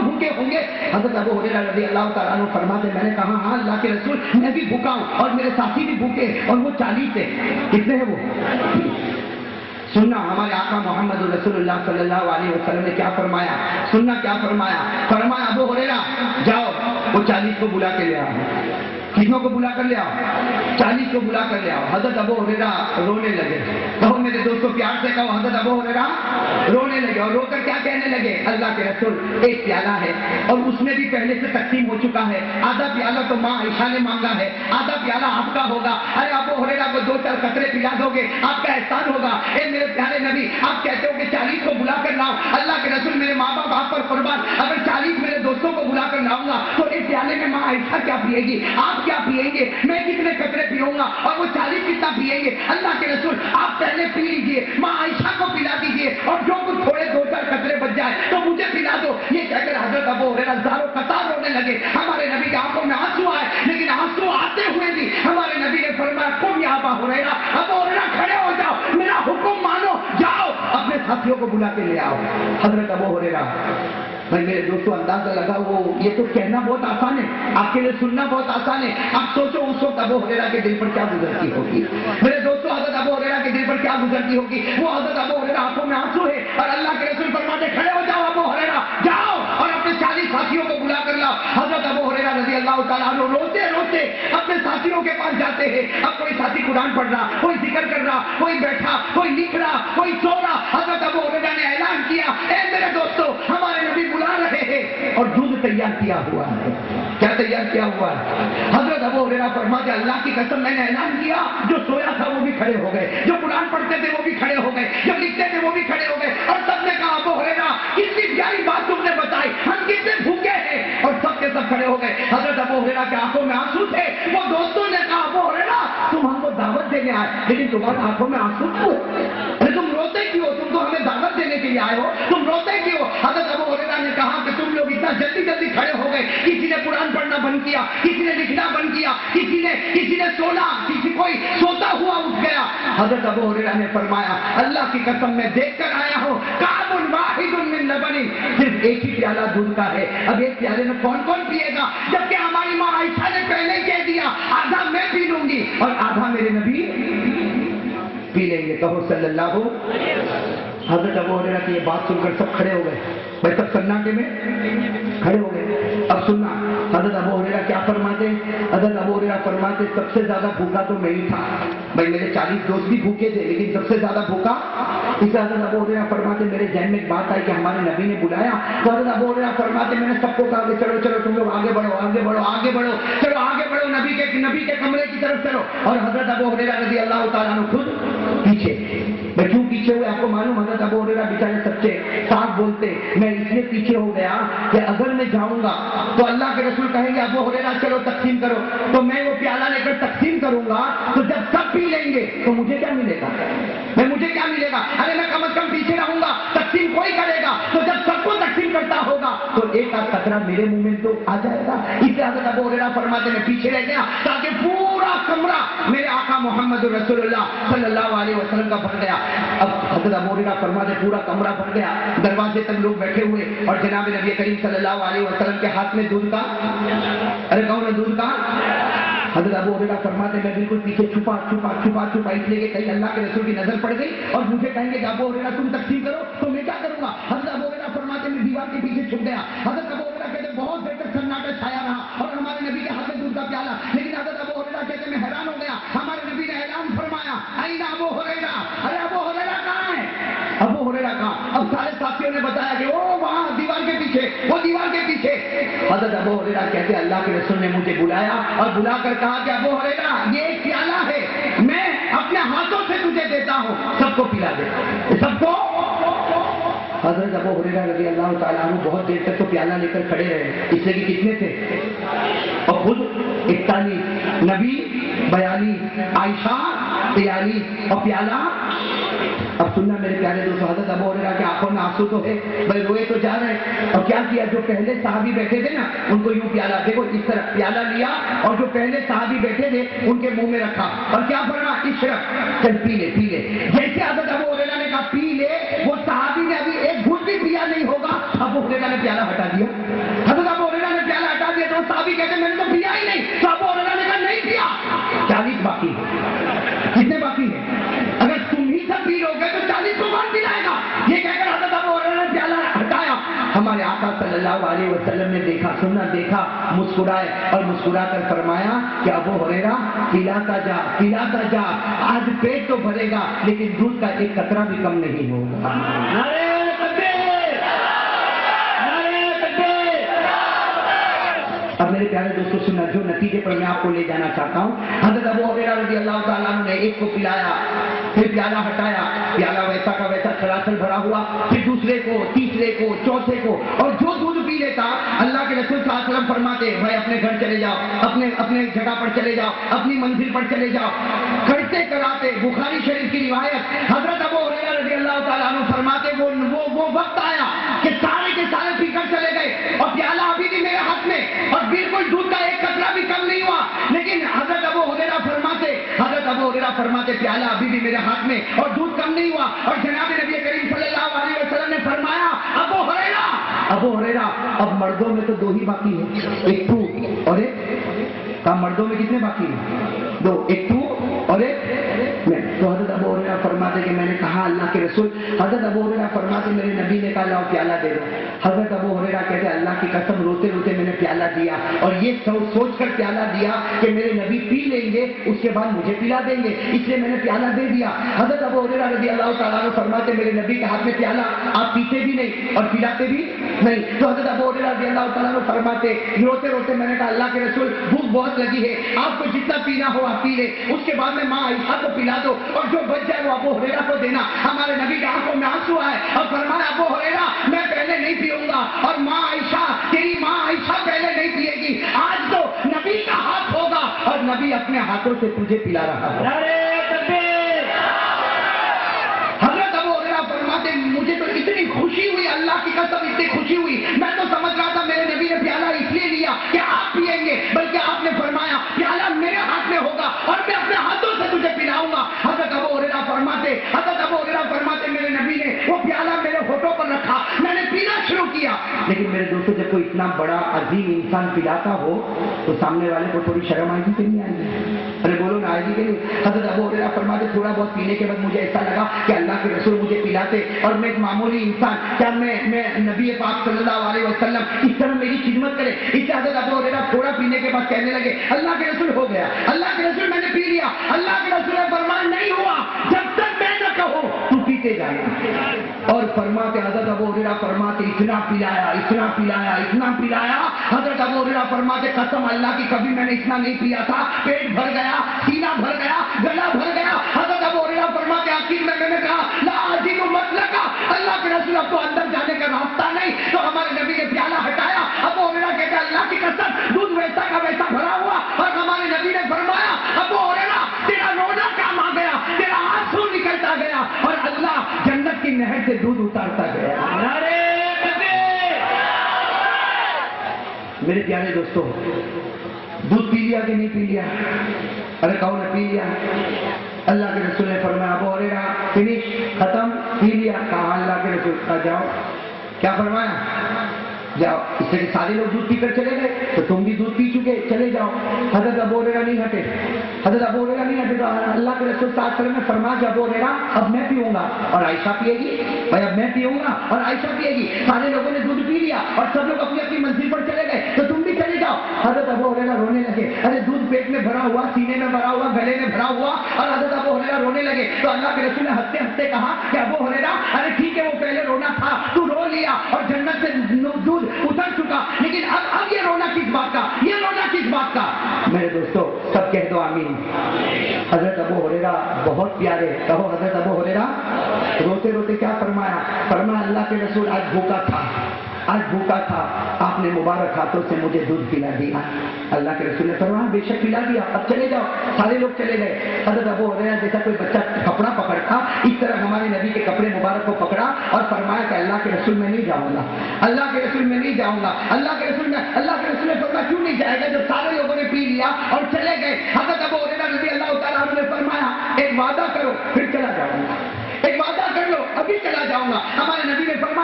भूखे होंगे। हज़रत अबू हुरैरा रज़ी अल्लाह तआला फरमाते, मैंने कहा हाँ अल्लाह के रसूल, मैं भी भूखा हूँ और मेरे साथी भी भूखे और वो चालीस है। कितने हैं वो? सुनना, हमारे आका मोहम्मद रसूलुल्लाह सल्लल्लाहु अलैहि वसल्लम ने क्या फरमाया? सुनना क्या फरमाया? फरमाया, अबू हुरैरा, जाओ, वो चालीस को बुला के ले आओ। कितनों को बुला कर ले आओ? चालीस को बुला कर ले आओ। हज़रत अबो हरेरा रोने लगे। कहो, मेरे दोस्तों, प्यार से कहो, हज़रत अबो हरेरा रोने लगे और रोकर क्या कहने लगे? अल्लाह के रसूल, एक प्याला है और उसमें भी पहले से तकसीम हो चुका है। आधा प्याला तो माँ ऐशा ने मांगा है। आधा प्याला आपका होगा। अरे, अबो हरेरा को दो चार कतरे पिला दोगे आपका एहसान होगा। ए मेरे प्यारे नबी, आप कहते हो कि चालीस को बुला कर लाओ। अल्लाह के रसूल मेरे माँ बाप आप पर कुर्बान। अगर चालीस मेरे दोस्तों को बुला कर लाऊँगा तो इस प्याले में माँ ऐसा क्या पिएगी? आप क्या पिएँगे? मैं कितने कतरे पीऊँगा? और वो चालीस कितना पिएँगे? अल्लाह के रसूल, आप पहले पी लीजिए। माँ आयशा को पिला दीजिए। और जो कुछ थोड़े दो चार कतरे बच जाए तो मुझे पिला दो। ये कहकर हज़रत अबू हज़ारों कतार रोने लगे। हुरैरा अबू हुरैरा खड़े हो जाओ। मेरा हुक्म मानो। जाओ। अपने साथियों को बुला के ले आओ। हज़रत अबू हुरैरा। भाई, मेरे दोस्तों, अंदाज़ा लगा वो, ये तो कहना बहुत आसान है। आपके लिए सुनना बहुत आसान है। आप सोचो उस वक्त अबू हुरैरा के दिल पर क्या गुजरती होगी। मेरे दोस्तों, हज़रत अबू हुरैरा के दिल पर क्या गुजरती होगी? वो हज़रत अबू हुरैरा आँखों में आँसू है और अल्लाह के रसूल फरमाते, खड़े हो साथियों को बुला कर लाओ हज़रत अबू हुरैरा रज़ी अल्लाह अन्हु रोते रोते अपने साथियों के पास जाते हैं। अब कोई साथी कुरान पढ़ रहा, कोई ज़िक्र कर रहा, कोई बैठा, कोई लिख रहा, कोई सो रहा, हज़रत अबू हुरैरा ने ऐलान किया, ए मेरे दोस्तों, हमारे नबी बुला रहे हैं। और दूध तैयार किया हुआ है। क्या तैयार किया हुआ है? हज़रत अबू हुरैरा फरमाते, अल्लाह की कसम, मैंने ऐलान किया, जो सोया था वो भी खड़े हो गए, जो सब खड़े हो गए। हज़रत अबू हुरैरा के आँखों में आँसू थे। वो दोस्तों ने कहा, अबू हुरैरा, तुम हमको दावत देने आए, लेकिन तुम्हारे आँखों में आँसू क्यों अरे, तुम रोते क्यों तुम तो हमें दावत देने के लिए आए हो। तुम रोते क्यों हज़रत अबू हुरैरा ने कहा कि तुम लोग इतना जल्दी जल्दी खड़े गए किसी ने कुरान पढ़ना बंद किया, किसी ने लिखना बंद किया, किसी ने किसी ने सोना किसी कोई सोता हुआ उठ गया। हज़रत अबू हुरैरा ने फरमाया, अल्लाह की कसम मैं देख कर आया हूँ, काबुल वाहिदुन मिन लबनी सिर्फ़ एक ही प्याला दूध का है। अब एक प्याले में कौन कौन पिएगा? जबकि हमारी माँ आयशा ने पहले कह दिया, आधा मैं पी लूँगी और आधा मेरे नबी पी लेंगे। कहो सल्लल्लाहु हज़रत अबू हुरैरा की ये बात सुनकर सब खड़े हो गए। भाई सब सन्नाटे में? खड़े हो गए। अब सुनना, हज़रत अबू हुरैरा क्या फरमाते हज़रत अबू हुरैरा फरमाते सबसे ज़्यादा भूखा तो मैं ही था। भाई, मेरे चालीस दोस्त भी भूखे थे, लेकिन सबसे ज़्यादा भूखा इसे हज़रत अबू हुरैरा फरमाते मेरे जहन में एक बात आई कि हमारे नबी ने बुलाया। तो हज़रत अबू हुरैरा फरमाते मैंने सबको कहा कि चलो चलो, तुम लोग आगे बढ़ो आगे बढ़ो आगे बढ़ो, चलो, आगे बढ़ो, नबी के नबी के कमरे की तरफ़ चलो। और हज़रत अबू हुरैरा रज़ी अल्लाह अन्हु खुद पीछे पीछे हुए आपको मालूम हज़रत अबू हुरैरा बेचारे सच्चे, साफ़ बोलते, मैं इसलिए पीछे हो गया कि अगर मैं जाऊँगा तो अल्लाह के रसूल कहेंगे, अबू हुरैरा, चलो तकसीम करो। तो मैं वो प्याला लेकर तकसीम करूँगा तो जब सब पी लेंगे तो मुझे क्या मिलेगा? मैं, मुझे क्या मिलेगा? अरे मैं कम अज कम पीछे रहूँगा, तकसीम कोई करेगा? तो जब सबको तकसीम करता होगा तो एक आध कतरा मेरे मुँह में तो आ जाएगा। इसलिए हज़रत अबू हुरैरा फरमाते मैं पीछे रह गया, ताकि पूरा कमरा मेरे आका मोहम्मद वसल्लम का भर गया। अब हज़रत अबू हुरैरा फरमाते, पूरा कमरा भर गया। दरवाजे तक लोग बैठे हुए और जनाब नबी करीम अलैहि वसल्लम के हाथ में दूध का अरे कौन है दूध का? हज़रत अबू हुरैरा फरमाते, मैं बिल्कुल पीछे छुपा छुपा छुपा छुपा, इसलिए कि कहीं अल्लाह के रसूल की नज़र पड़ गई और मुझे कहेंगे कि अबू हुरैरा तुम तकसीम करो तो मैं क्या करूँगा? हज़रत अबू हुरैरा फरमाते, मैं दीवार के पीछे छुप गया। हज़रत अबू हुरैरा कहते, बहुत तक सन्नाटा छाया रहा और हमारे साथियों ने बताया कि ओ वहाँ दीवार के पीछे, वो दीवार के पीछे। हज़रत अबू हुरैरा कहते, अल्लाह के रसूल ने मुझे बुलाया और बुलाकर कहा कि अबू हुरैरा, ये प्याला है, मैं अपने हाथों से तुझे देता हूँ, सबको पिला दे। सबको? हज़रत अबू हुरैरा रज़ी अल्लाह अन्हु बहुत देर तक तो प्याला लेकर खड़े रहे। इसलिए कि कितने थे? और खुद इकतालीस, नबी, बयालीस, आयशा, तियालीस, और प्याला अब सुनना मेरे प्यारे दोस्तों, हज़रत अबू हुरैरा के आँखों में आँसू तो है भाई रोए तो जा रहे हैं। और क्या किया, जो पहले साहबी बैठे थे ना, उनको यूँ प्याला, देखो इस तरह प्याला लिया और जो पहले साहबी बैठे थे, उनके मुँह में रखा। और क्या फरमा इशरक चल पी ले पी ले। जैसे हज़रत अबू हुरैरा ने कहा, पी ले, वो साहबी ने अभी एक घुट भी पिया नहीं होगा। अबू हुरैरा ने प्याला हटा दिया। हज़रत अबू हुरैरा ने प्याला हटा दिया तो साहबी कहते, मैंने तो पिया ही नहीं। तो अबू हुरैरा ने कहा, नहीं पिया। चालीस बाकी हमारे आका सल्लल्लाहु अलैहि वसल्लम ने देखा सुना देखा मुस्कुराए और मुस्कुराकर फरमाया कि अबू हुरैरा पिलाता जा पिलाता जा आज पेट तो भरेगा लेकिन दूध का एक कतरा भी कम नहीं होगा। अब मेरे प्यारे दोस्तों सुनना जो नतीजे पर मैं आपको ले जाना चाहता हूँ। हज़रत अबू हुरैरा रज़ी अल्लाह ताला ने एक को पिलाया फिर प्याला हटाया। प्याला वैसा का वैसा सरासर भरा हुआ फिर दूसरे को तीसरे को चौथे को और जो दूध पी लेता, अल्लाह के रसूल वसल्लम फरमाते, भाई, अपने घर चले जाओ, अपने अपने जगह पर चले जाओ, अपनी मंजिल पर चले जाओ। करते कराते, बुखारी शरीफ की रिवायत, हज़रत अबू रज़ी अल्लाह फरमाते, वो वो वो वक्त आया कि सारे के सारे पीकर चले गए, और प्याला अभी भी मेरे हाथ में, और बिल्कुल दूध का एक कतरा भी कम नहीं हुआ। लेकिन हज़रत अबू हुरैरा फरमाते, हज़रत अबू हुरैरा फरमाते, प्याला अभी भी मेरे हाथ में, और दूध कम नहीं हुआ। और जनाब नबी करीम सल्लल्लाहु अलैहि फरमाया, अबो हरेरा अबो हरेरा, अब मर्दों में तो दो ही बाकी है, एक तू और एक का मर्दों में कितने बाकी है? दो, एक तू और एक मैं। तो हज़रत अबो हुरैरा फरमाते कि मैंने कहा अल्लाह के रसूल, हज़रत अबू हुरैरा फरमाते, मेरे नबी ने कहा, लाओ प्याला दे दो। हज़रत अबू हुरैरा कहते, अल्लाह की कसम, रोते रोते मैंने प्याला दिया। और ये सोच कर प्याला दिया कि मेरे नबी पी लेंगे, उसके बाद मुझे पिला देंगे। इसलिए मैंने प्याला दे दिया। हज़रत अबू हुरैरा रज़ी अल्लाह तआला ने फरमाते, मेरे नबी के हाथ में प्याला, आप पीते भी नहीं और पिलाते भी नहीं। तो हज़रत अबू हुरैरा फरमाते, रोते रोते मैंने कहा, अल्लाह के रसूल, भूख बहुत लगी है, आपको जितना पीना हो आप पी ले। उसके बाद में माँ आयशा को पिला दो और जो बच जाए वो अबू हुरैरा को देना। हमारे नबी के आँखों में आँसू आए और फरमाया अबू हुरैरा मैं पहले नहीं पीऊँगा और माँ आयशा तेरी माँ आयशा पहले नहीं पिएगी। आज तो नबी का हाथ होगा और नबी अपने हाथों से तुझे पिला रहा है। नारे तकबीर। हज़रत अबू हुरैरा फरमाते मुझे तो इतनी खुशी हुई अल्लाह की कसम इतनी खुशी हुई। मैं तो समझ रहा था मेरे नबी ने प्याला इसलिए लिया कि लेकिन मेरे दोस्तों, जब कोई इतना बड़ा अजीम इंसान पिलाता हो तो सामने वाले को थोड़ी शर्म आएगी कि नहीं आएगी? अरे बोलो ना, आएगी कि नहीं? हज़रत अबू हुरैरा फरमाते, थोड़ा बहुत पीने के बाद मुझे ऐसा लगा कि अल्लाह के रसूल मुझे पिलाते और मैं एक मामूली इंसान। क्या मैं मैं नबी पाक सल्लल्लाहु अलैहि वसल्लम इस तरह मेरी खिदमत करे? इससे हज़रत अबू हुरैरा थोड़ा पीने के बाद कहने लगे, अल्लाह के रसूल हो गया। अल्लाह के रसूल मैंने पी लिया। अल्लाह के रसूल ने फरमाया, नहीं हुआ। पीते जाएगा और फरमाते, हज़रत अबू हुरैरा फरमाते, इतना पिलाया इतना पिलाया इतना पिलाया। हज़रत अबू हुरैरा फरमाते, कसम अल्लाह की, कभी मैंने इतना नहीं पिया था, पेट भर गया, सीना नहर से दूध उतारता गया। नारे मेरे प्यारे दोस्तों दूध पी लिया कि नहीं पी लिया? अरे कहो ने पी लिया। अल्लाह के रसूल ने फरमाया अब और फिनिश खत्म पी लिया। कहा अल्लाह के रसूल का जाओ। क्या फरमाया? जाओ। इससे सारे लोग दूध पीकर चले गए तो तुम भी दूध पी चुके, चले जाओ। हज़रत अबू रेगा नहीं हटे। हज़रत अबू रेगा नहीं हटे तो अल्लाह के रसूल वसल्लम ने फरमा के अबू हुरैरा, अब मैं पीऊँगा और आयशा पिएगी। भाई, अब मैं पीऊँगा और आयशा पिएगी। सारे लोगों ने दूध पी लिया और सब लोग अपनी अपनी मंजिल पर चले गए तो तुम भी चले जाओ। हज़रत अबू हुरैरा रोने लगे। अरे, दूध पेट में भरा हुआ, सीने में भरा हुआ, गले में भरा हुआ, और हज़रत अबू हुरैरा रोने लगे। तो अल्लाह के रसूल ने हँसते हँसते कहा कि अबू हुरैरा अरे, ठीक है, वो पहले रोना था, तू रो लिया, और जन्नत से दूध उतर चुका। लेकिन अब अब ये रोना किस बात का? ये रोना किस बात का? मेरे दोस्तों, सब कह दो आमीन। हज़रत अबू हुरैरा बहुत प्यारे। कहो, हज़रत अबू हुरैरा रोते रोते क्या फरमाया? फरमाया, अल्लाह के रसूल आज भूखा था। आज भूखा था। आपने मुबारक हाथों से मुझे दूध पिला दिया। अल्लाह के रसूल ने फरमाया, बेशक पिला दिया। अब चले जाओ। सारे लोग चले गए। हज़रत अबू हुरैरा जैसा कोई बच्चा कपड़ा पकड़ता, इस तरह हमारे नबी के कपड़े मुबारक को पकड़ा और फरमाया कि अल्लाह के रसूल में नहीं जाऊँगा। अल्लाह के रसूल में नहीं जाऊँगा। अल्लाह के रसूल में अल्लाह के रसूल ने फरमाया, क्यों नहीं जाएगा जब सारे लोगों ने पी लिया और चले गए? हज़रत अबू हुरैरा रज़ी अल्लाह तआला ने फरमाया, एक वादा करो, फिर चला जाऊँगा। एक वादा कर लो, अभी चला जाऊँगा। हमारे नबी ने फरमाया